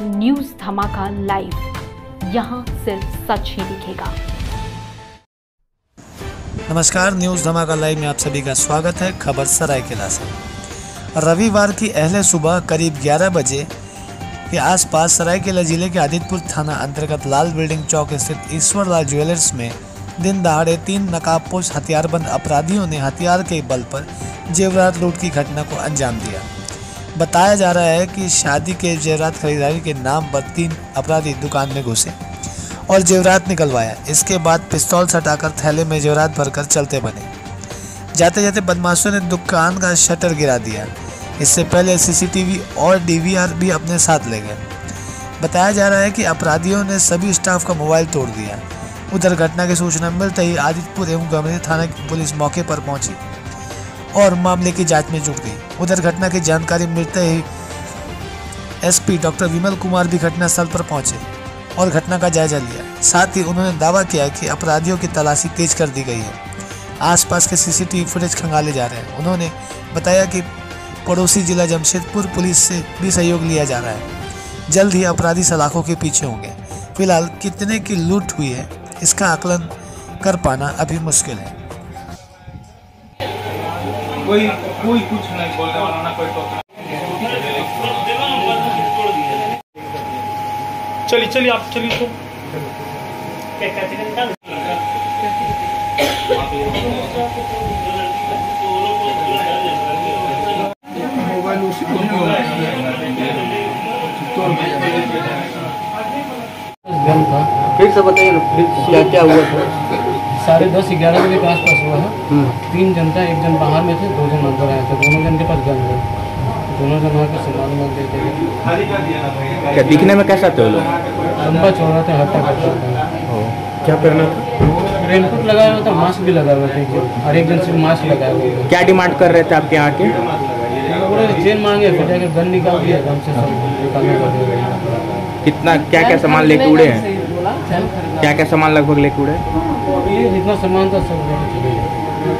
News धमाका live. यहाँ सिर्फ़ सच ही दिखेगा। नमस्कार, न्यूज़ धमाका लाइव में आप सभी का स्वागत है खबर सरायकेला से रविवार की अहले सुबह करीब 11 बजे के आसपास सरायकेला ज़िले के आदितपुर थाना अंतर्गत लाल बिल्डिंग चौक स्थित ईश्वरलाल ज्वेलर्स में दिन दहाड़े तीन नकाबपोश हथियारबंद अपराधियों ने हथियार के बल पर जेवरात लूट की घटना को अंजाम दिया। बताया जा रहा है कि शादी के जेवरात खरीदारी के नाम पर तीन अपराधी दुकान में घुसे और जेवरात निकलवाया। इसके बाद पिस्तौल सटाकर थैले में जेवरात भरकर चलते बने। जाते जाते बदमाशों ने दुकान का शटर गिरा दिया। इससे पहले सीसीटीवी और डीवीआर भी अपने साथ ले गए। बताया जा रहा है कि अपराधियों ने सभी स्टाफ का मोबाइल तोड़ दिया। उधर घटना की सूचना मिलते ही आदित्यपुर एवं गमरी थाना की पुलिस मौके पर पहुँची। और मामले की जाँच में जुट गई। उधर घटना की जानकारी मिलते ही एसपी डॉक्टर विमल कुमार भी घटनास्थल पर पहुँचे और घटना का जायजा लिया। साथ ही उन्होंने दावा किया कि अपराधियों की तलाशी तेज कर दी गई है। आसपास के सीसीटीवी फुटेज खंगाले जा रहे हैं। उन्होंने बताया कि पड़ोसी जिला जमशेदपुर पुलिस से भी सहयोग लिया जा रहा है। जल्द ही अपराधी सलाखों के पीछे होंगे। फ़िलहाल कितने की लूट हुई है, इसका आकलन कर पाना अभी मुश्किल है। कोई कोई कुछ नहीं बोलने वाला, ना कोई टोकना चलिए चलिए आप चलिए तो। फिर से बताइए, क्या क्या हुआ था? साढ़े दस ग्यारह बजे के आसपास हुआ है। तीन जन था एक जन बाहर में थे दो जन अंदर आए थे। दोनों जन के पास गन है। दोनों जन आके सामान वामान देते गए क्या दिखने में कैसा थे वो लोग लंबा चौड़ा था हट्टा करता था। क्या पहना था? रेनकोट लगाया हुआ था मास्क भी लगा हुआ था और एक जन सिर्फ़ मास्क लगाया हुआ था। क्या डिमांड कर रहे थे आपके यहाँ के? चेन मांगे फिर जाकर गन निकाल दिया गन से सब निकालने कितना क्या क्या सामान लेके उड़े हैं? क्या क्या सामान लगभग लेके उड़े? जितना सामान था सब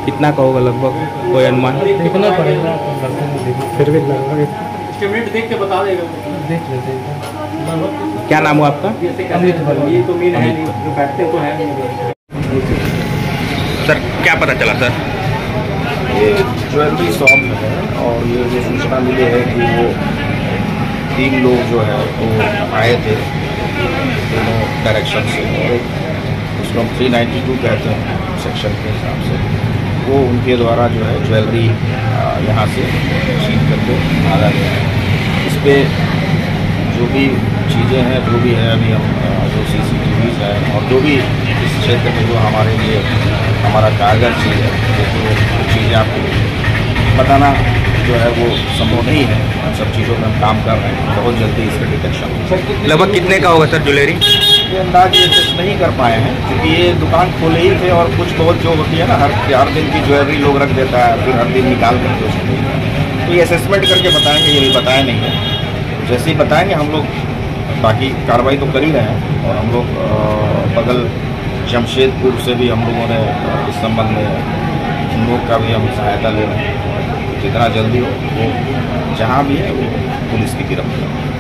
कितना का होगा लगभग? कोई अनुमान? देखना पड़ेगा? तो लगता नहीं देखना फिर भी देख लेते हैं। क्या नाम हुआ आपका? अमृत वर्मा। सर क्या पता चला सर? ये ज्वेलरी शॉप में है और ये जो सूचना मिली है कि वो तीन लोग जो है वो आए थे। डायरेक्शन से और उसको हम थ्री नाइन्टी टू कहते हैं सेक्शन के हिसाब से। वो उनके द्वारा जो है ज्वेलरी यहाँ से छीन करके मारा गया है। इस पर जो भी चीज़ें हैं, जो भी है अभी हम जो सी सी टी वीज़ है और जो भी इस क्षेत्र में जो हमारे लिए, हमारा कारगर चीज़ है जो जो चीज़ें आपको बताना जो है वो संभव नहीं है। सब चीज़ों में हम काम कर रहे हैं। बहुत जल्दी इसका डिटेक्शन लगभग कितने का होगा सर ज्वेलरी ये अंदाज ये नहीं कर पाए हैं, क्योंकि ये दुकान खोले ही थे और कुछ बहुत जो होती है ना, हर चार दिन की ज्वेलरी लोग रख देता है, फिर हर दिन निकाल करके तो ये असेसमेंट करके बताएँगे, ये भी बताया नहीं है। जैसे ही बताएँगे, हम लोग बाकी कार्रवाई तो कर ही रहे हैं, और हम लोग बगल जमशेदपुर से भी हम लोगों ने इस संबंध में उन लोग का भी हम सहायता ले रहे हैं। जितना जल्दी हो, वो जहाँ भी है, वो पुलिस की गिरफ्त करें